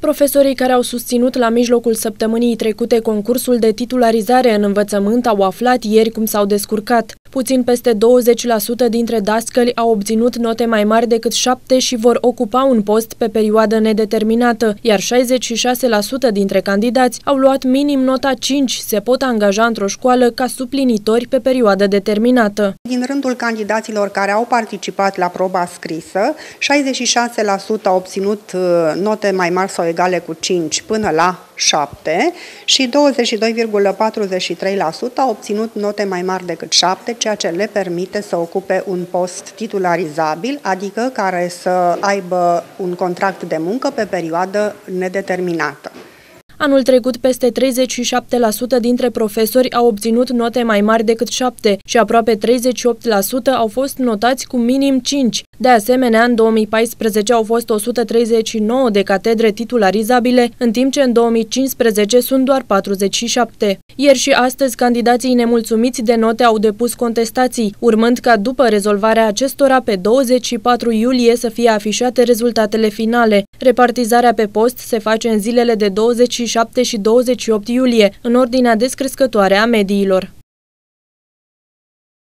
Profesorii care au susținut la mijlocul săptămânii trecute concursul de titularizare în învățământ au aflat ieri cum s-au descurcat. Puțin peste 20% dintre dascăli au obținut note mai mari decât 7 și vor ocupa un post pe perioadă nedeterminată, iar 66% dintre candidați au luat minim nota 5, se pot angaja într-o școală ca suplinitori pe perioadă determinată. Din rândul candidaților care au participat la proba scrisă, 66% au obținut uh, note mai mari sau egale cu 5 până la 7 și 22,43% au obținut note mai mari decât 7, ceea ce le permite să ocupe un post titularizabil, adică care să aibă un contract de muncă pe perioadă nedeterminată. Anul trecut, peste 37% dintre profesori au obținut note mai mari decât 7 și aproape 38% au fost notați cu minim 5. De asemenea, în 2014 au fost 139 de catedre titularizabile, în timp ce în 2015 sunt doar 47. Ieri și astăzi, candidații nemulțumiți de note au depus contestații, urmând ca după rezolvarea acestora pe 24 iulie să fie afișate rezultatele finale. Repartizarea pe post se face în zilele de 27 și 28 iulie, în ordinea descrescătoare a mediilor.